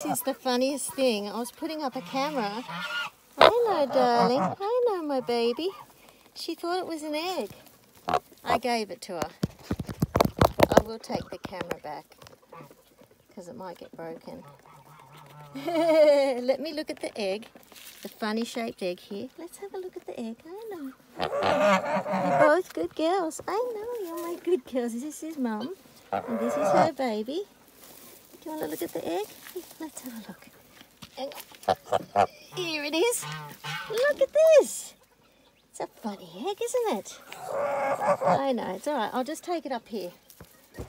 This is the funniest thing. I was putting up a camera. Hello, darling. Hello, my baby. She thought it was an egg. I gave it to her. I will take the camera back because it might get broken. Let me look at the egg. The funny shaped egg here. Let's have a look at the egg. I know. You're both good girls. I know you're my good girls. This is mum and this is her baby. Do you want to look at the egg? Let's have a look. Here it is. Look at this. It's a funny egg, isn't it? I know. It's all right. I'll just take it up here.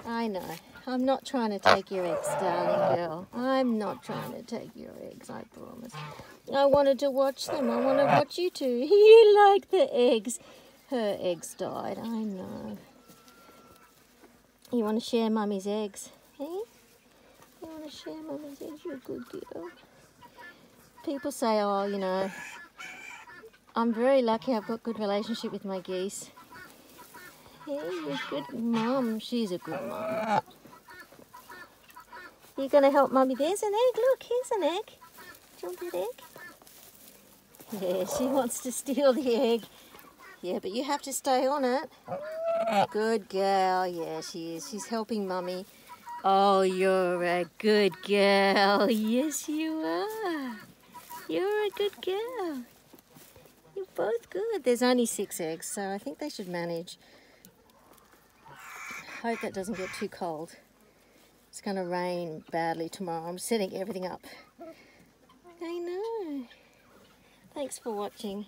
I know. I'm not trying to take your eggs, darling girl. I'm not trying to take your eggs, I promise. I wanted to watch them. I want to watch you too. You like the eggs. Her eggs died. I know. You want to share mummy's eggs? Mummy's eggs? You're a good girl. People say, oh, you know, I'm very lucky I've got good relationship with my geese. Hey, you're a good mum. She's a good mum. You're gonna help mummy? There's an egg. Look, here's an egg. Do you want that egg? Yeah, she wants to steal the egg. Yeah, but you have to stay on it. Good girl. Yeah, she is. She's helping mummy. Oh, you're a good girl. Yes, you are. You're a good girl. You're both good. There's only six eggs, so I think they should manage. Hope that doesn't get too cold. It's going to rain badly tomorrow. I'm setting everything up. I know. Thanks for watching.